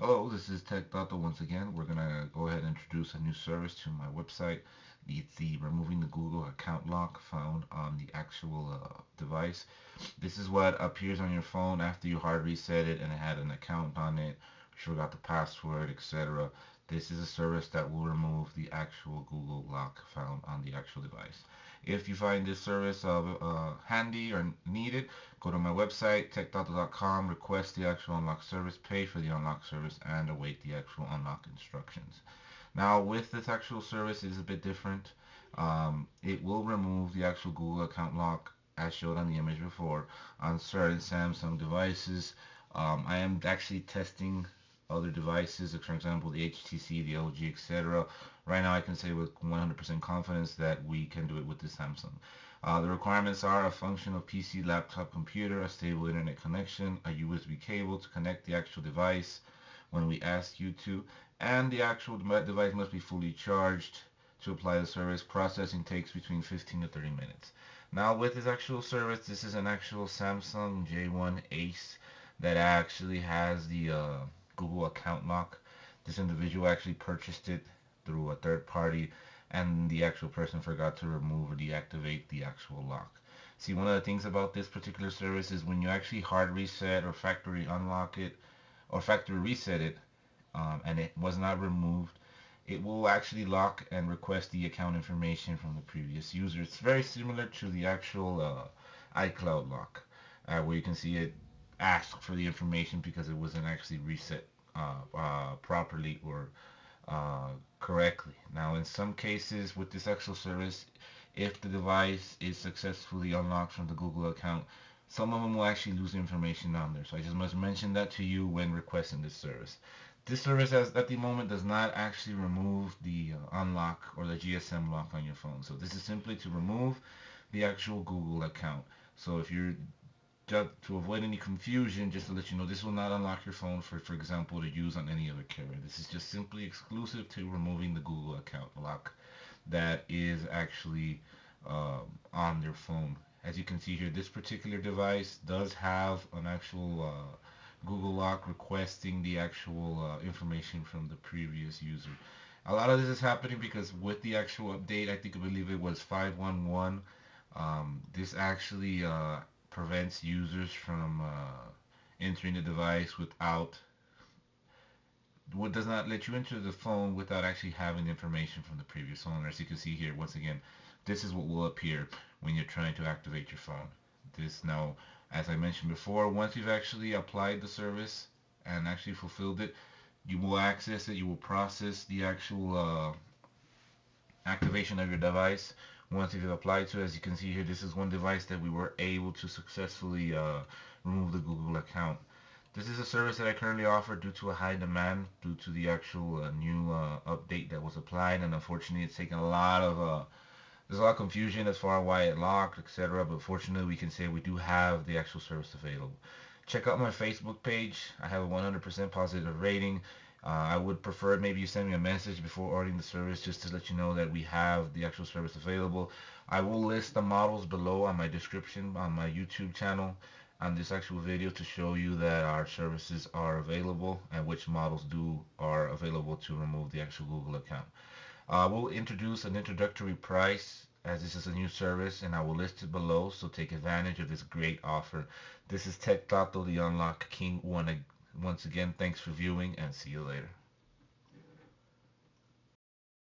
Hello, this is Techtato once again. We're going to go ahead and introduce a new service to my website. It's the removing the Google account lock found on the actual uh, device. This is what appears on your phone after you hard reset it and it had an account on it, you forgot the password, etc. This is a service that will remove the actual Google lock found on the actual device. If you find this service uh, uh, handy or needed, go to my website, techtato.com, request the actual unlock service, pay for the unlock service, and await the actual unlock instructions. Now, with this actual service, it is a bit different. Um, it will remove the actual Google account lock as showed on the image before on certain Samsung devices. Um, I am actually testing other devices, for example, the HTC, the LG, etc. Right now, I can say with 100% confidence that we can do it with the Samsung. Uh, the requirements are a functional PC, laptop, computer, a stable internet connection, a USB cable to connect the actual device when we ask you to, and the actual device must be fully charged to apply the service. Processing takes between 15 to 30 minutes. Now with this actual service, this is an actual Samsung J1 Ace that actually has the uh, Google account lock. This individual actually purchased it through a third party and the actual person forgot to remove or deactivate the actual lock. See, one of the things about this particular service is when you actually hard reset or factory unlock it or factory reset it um, and it was not removed, it will actually lock and request the account information from the previous user. It's very similar to the actual uh, iCloud lock uh, where you can see it ask for the information because it wasn't actually reset uh, uh, properly or uh, correctly. Now, in some cases with this actual service, if the device is successfully unlocked from the Google account, some of them will actually lose information on there. So I just must mention that to you when requesting this service. This service has, at the moment does not actually remove the uh, unlock or the GSM lock on your phone. So this is simply to remove the actual Google account. So if you're to avoid any confusion, just to let you know, this will not unlock your phone for, for example, to use on any other carrier. This is just simply exclusive to removing the Google account lock that is actually uh, on their phone. As you can see here, this particular device does have an actual uh, Google lock requesting the actual uh, information from the previous user. A lot of this is happening because with the actual update, I think I believe it was 511, um, this actually uh, prevents users from uh, entering the device without what does not let you enter the phone without actually having information from the previous owner. As you can see here, once again, this is what will appear when you're trying to activate your phone. This now, as I mentioned before, once you've actually applied the service and actually fulfilled it, you will access it, you will process the actual uh, activation of your device once you've applied to as you can see here this is one device that we were able to successfully uh, remove the Google account. This is a service that I currently offer due to a high demand due to the actual uh, new uh, update that was applied and unfortunately it's taken a lot of uh, there's a lot of confusion as far as why it locked etc but fortunately we can say we do have the actual service available. Check out my Facebook page. I have a 100% positive rating uh, I would prefer maybe you send me a message before ordering the service just to let you know that we have the actual service available. I will list the models below on my description on my YouTube channel on this actual video to show you that our services are available and which models do are available to remove the actual Google account. Uh, we'll introduce an introductory price as this is a new service and I will list it below so take advantage of this great offer. This is Techtato, the Unlock King 1 once again, thanks for viewing and see you later.